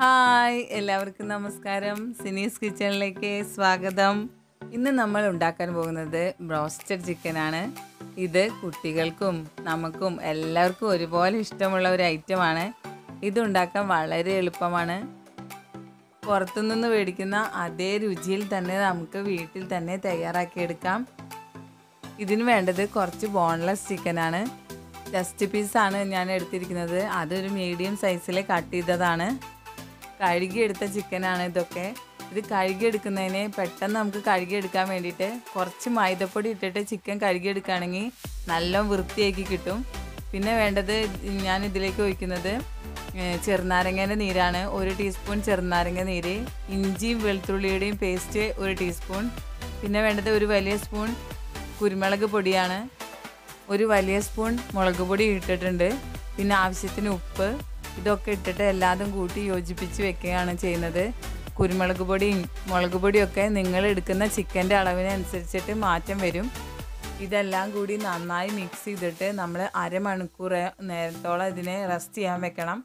Hi എല്ലാവർക്കും നമസ്കാരം. സിനീസ് കിച്ചണിലേക്ക് സ്വാഗതം. ഇന്ന് നമ്മൾ ഉണ്ടാക്കാൻ പോകുന്നത് ബ്രോസ്റ്റഡ് ചിക്കനാണ് ഇത് കുട്ടികൾക്കും നമുക്കും എല്ലാവർക്കും ഒരുപോലെ ഇഷ്ടമുള്ള ഒരു ഐറ്റമാണ് ഇത് ഉണ്ടാക്കാൻ വളരെ എളുപ്പമാണ്. പുറത്തുനിന്ന് മേടിക്കുന്ന അതേ രുചിയിൽ തന്നെ നമുക്ക് വീട്ടിൽ തന്നെ തയ്യാറാക്കിയെടുക്കാം. ഇതിന് വേണ്ടത് കുറച്ച് ബോൺലെസ് ചിക്കനാണ് ജസ്റ്റ് പീസാണ് ഞാൻ എടുത്തിരിക്കുന്നത്. അതൊരു മീഡിയം സൈസിൽ കട്ട് ചെയ്തതാണ്. കഴുകിയെടുത്ത ചിക്കനാണ് ഇതൊക്കെ. ഇത് കഴുകിയെടുക്കുന്നതിന് പെട്ടെന്ന് നമുക്ക് കഴുകിയെടുക്കാൻ വേണ്ടിയിട്ട് കുറച്ച് മൈദപ്പൊടി ഇട്ടിട്ട് ചിക്കൻ കഴുകിയെടുക്കുകയാണെങ്കിൽ നല്ല വൃത്തിയാക്കി കിട്ടും. പിന്നെ വേണ്ടത് ഞാൻ ഇതിലേക്ക് ഒഴിക്കുന്നത് ചെറുനാരങ്ങേന്റെ നീരാണ്. ഒരു ടീസ്പൂൺ ചെറുനാരങ്ങ നീര് ഇഞ്ചിയും വെളുത്തുള്ളിയുടെയും പേസ്റ്റ് ഒരു ടീസ്പൂൺ. പിന്നെ വേണ്ടത് ഒരു വലിയ സ്പൂൺ കുരുമുളക് പൊടിയാണ്. ഒരു വലിയ സ്പൂൺ മുളക് പൊടി ഇട്ടിട്ടുണ്ട്. പിന്നെ ആവശ്യത്തിന് ഉപ്പ് ഇതൊക്കെ ഇട്ടിട്ട് എല്ലാതും കൂട്ടി യോജിപ്പിച്ച് വെക്കുകയാണ് ചെയ്യുന്നത്. കുരുമുളക് പൊടിയും മുളക് പൊടിയൊക്കെ നിങ്ങൾ എടുക്കുന്ന ചിക്കന്റെ അളവിനനുസരിച്ചിട്ട് മാറ്റം വരും. ഇതെല്ലാം കൂടി നന്നായി മിക്സ് ചെയ്തിട്ട് നമ്മൾ അരമണിക്കൂർ നേരത്തോളം ഇതിനെ റെസ്റ്റ് ചെയ്യാൻ വെക്കണം.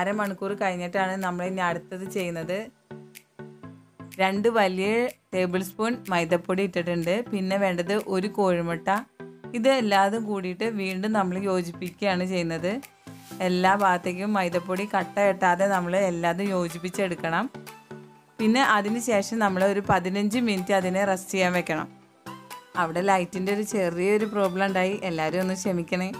അരമണിക്കൂർ കഴിഞ്ഞിട്ടാണ് നമ്മൾ ഇനി അടുത്തത് ചെയ്യുന്നത്. രണ്ട് വലിയ ടേബിൾ സ്പൂൺ മൈദപ്പൊടി ഇട്ടിട്ടുണ്ട്. പിന്നെ വേണ്ടത് ഒരു കോഴിമുട്ട. ഇത് എല്ലാതും കൂടിയിട്ട് വീണ്ടും നമ്മൾ യോജിപ്പിക്കുകയാണ് ചെയ്യുന്നത്. എല്ലാ ഭാഗത്തേക്കും മൈദപ്പൊടി കട്ട കെട്ടാതെ നമ്മൾ എല്ലാതും യോജിപ്പിച്ചെടുക്കണം. പിന്നെ അതിന് ശേഷം നമ്മൾ ഒരു പതിനഞ്ച് മിനിറ്റ് അതിനെ റെസ്റ്റ് ചെയ്യാൻ വെക്കണം. അവിടെ ലൈറ്റിന്റെ ഒരു ചെറിയൊരു പ്രോബ്ലം ഉണ്ടായി. എല്ലാവരും ഒന്ന് ക്ഷമിക്കണേ.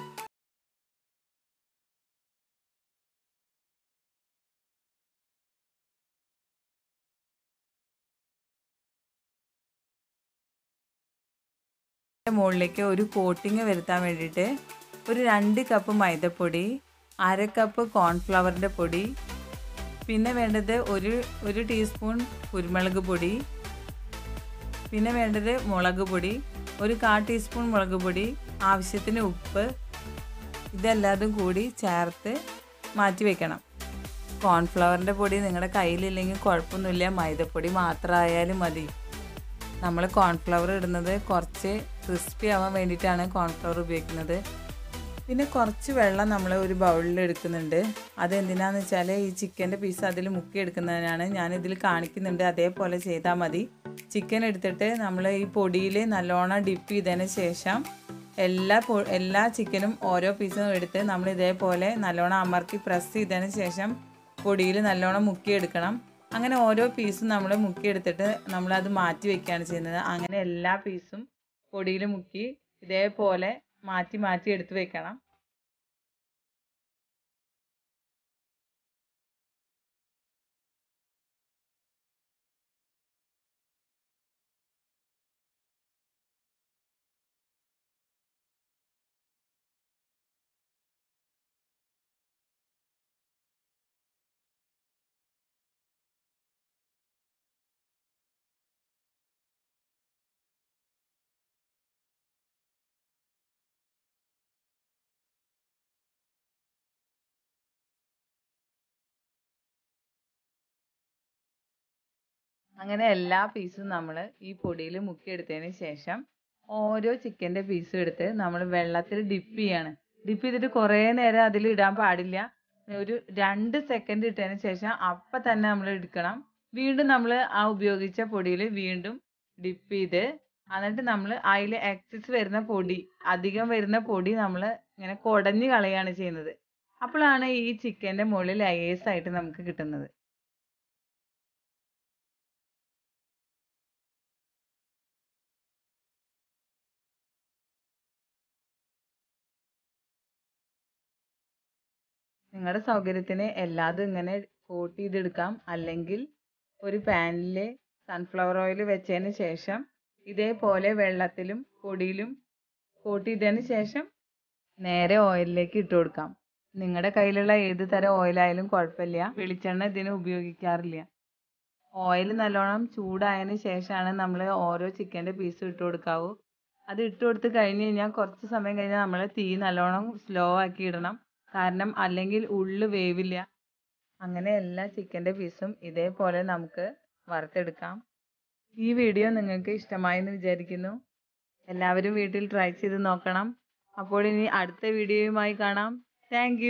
മുകളിലേക്ക് ഒരു കോട്ടിങ് വരുത്താൻ വേണ്ടിയിട്ട് ഒരു രണ്ട് കപ്പ് മൈദപ്പൊടി അര കപ്പ് കോൺഫ്ലവറിന്റെ പൊടി പിന്നെ വേണ്ടത് ഒരു ഒരു ടീസ്പൂൺ കുരുമുളക് പൊടി പിന്നെ വേണ്ടത് മുളക് പൊടി ഒരു കാ ടീസ്പൂൺ മുളക് പൊടി ആവശ്യത്തിന് ഉപ്പ് ഇതെല്ലാതും കൂടി ചേർത്ത് മാറ്റി വെക്കണം. കോൺഫ്ലവറിന്റെ പൊടി നിങ്ങളുടെ കയ്യിലില്ലെങ്കിൽ കുഴപ്പമൊന്നുമില്ല. മൈദപ്പൊടി മാത്രമായാലും മതി. നമ്മൾ കോൺഫ്ലവർ ഇടുന്നത് കുറച്ച് ക്രിസ്പി ആവാൻ വേണ്ടിയിട്ടാണ് കോൺഫ്ലവർ ഉപയോഗിക്കുന്നത്. പിന്നെ കുറച്ച് വെള്ളം നമ്മൾ ഒരു ബൗളിൽ എടുക്കുന്നുണ്ട്. അതെന്തിനാന്ന് വെച്ചാൽ ഈ ചിക്കന്റെ പീസ് അതിൽ മുക്കി എടുക്കുന്നതിനാണ് ഞാനിതിൽ കാണിക്കുന്നുണ്ട്. അതേപോലെ ചെയ്താൽ മതി. ചിക്കൻ എടുത്തിട്ട് നമ്മൾ ഈ പൊടിയിൽ നല്ലോണം ഡിപ്പ് ചെയ്തതിന് ശേഷം എല്ലാ എല്ലാ ചിക്കനും ഓരോ പീസും എടുത്ത് നമ്മൾ ഇതേപോലെ നല്ലോണം അമർത്തി പ്രസ് ചെയ്തതിന് ശേഷം പൊടിയിൽ നല്ലോണം മുക്കിയെടുക്കണം അങ്ങനെ ഓരോ പീസും നമ്മൾ മുക്കിയെടുത്തിട്ട് നമ്മളത് മാറ്റി വെക്കുകയാണ് ചെയ്യുന്നത്. അങ്ങനെ എല്ലാ പീസും പൊടിയിൽ മുക്കി ഇതേപോലെ മാറ്റി മാറ്റി എടുത്ത് വെക്കണം. അങ്ങനെ എല്ലാ പീസും നമ്മൾ ഈ പൊടിയിൽ മുക്കിയെടുത്തതിന് ശേഷം ഓരോ ചിക്കന്റെ പീസും എടുത്ത് നമ്മൾ വെള്ളത്തിൽ ഡിപ്പ് ചെയ്യാണ്. ഡിപ്പ് ചെയ്തിട്ട് കുറേ നേരം അതിൽ ഇടാൻ പാടില്ല. ഒരു രണ്ട് സെക്കൻഡ് ഇട്ടതിന് ശേഷം അപ്പം തന്നെ നമ്മൾ എടുക്കണം. വീണ്ടും നമ്മൾ ആ ഉപയോഗിച്ച പൊടിയിൽ വീണ്ടും ഡിപ്പ് ചെയ്ത് എന്നിട്ട് നമ്മൾ അതിൽ എക്സസ് വരുന്ന പൊടി അധികം വരുന്ന പൊടി നമ്മൾ ഇങ്ങനെ കുടഞ്ഞ് കളയാണ് ചെയ്യുന്നത്. അപ്പോഴാണ് ഈ ചിക്കന്റെ മുകളിൽ ലെയേഴ്സ് ആയിട്ട് നമുക്ക് കിട്ടുന്നത്. നിങ്ങളുടെ സൗകര്യത്തിന് എല്ലാതും ഇങ്ങനെ കോട്ട് ചെയ്തെടുക്കാം. അല്ലെങ്കിൽ ഒരു പാനിൽ സൺഫ്ലവർ ഓയിൽ വെച്ചതിന് ശേഷം ഇതേപോലെ വെള്ളത്തിലും പൊടിയിലും കോട്ട് ചെയ്തതിന് ശേഷം നേരെ ഓയിലിലേക്ക് ഇട്ട് കൊടുക്കാം. നിങ്ങളുടെ കയ്യിലുള്ള ഏത് തരം ഓയിലായാലും കുഴപ്പമില്ല വെളിച്ചെണ്ണ ഇതിന് ഉപയോഗിക്കാറില്ല. ഓയിൽ നല്ലോണം ചൂടായതിന് ശേഷമാണ് നമ്മൾ ഓരോ ചിക്കന്റെ പീസും ഇട്ട് കൊടുക്കാവൂ. അത് ഇട്ട് കൊടുത്ത് കഴിഞ്ഞ് കഴിഞ്ഞാൽ കുറച്ച് സമയം കഴിഞ്ഞാൽ നമ്മൾ തീ നല്ലോണം സ്ലോ ആക്കി ഇടണം. കാരണം അല്ലെങ്കിൽ ഉള്ളു വേവില്ല. അങ്ങനെ എല്ലാ ചിക്കന്റെ പീസും ഇതേപോലെ നമുക്ക് വറുത്തെടുക്കാം. ഈ വീഡിയോ നിങ്ങൾക്ക് ഇഷ്ടമായെന്ന് വിചാരിക്കുന്നു. എല്ലാവരും വീട്ടിൽ ട്രൈ ചെയ്ത് നോക്കണം. അപ്പോൾ ഇനി അടുത്ത വീഡിയോയുമായി കാണാം. താങ്ക്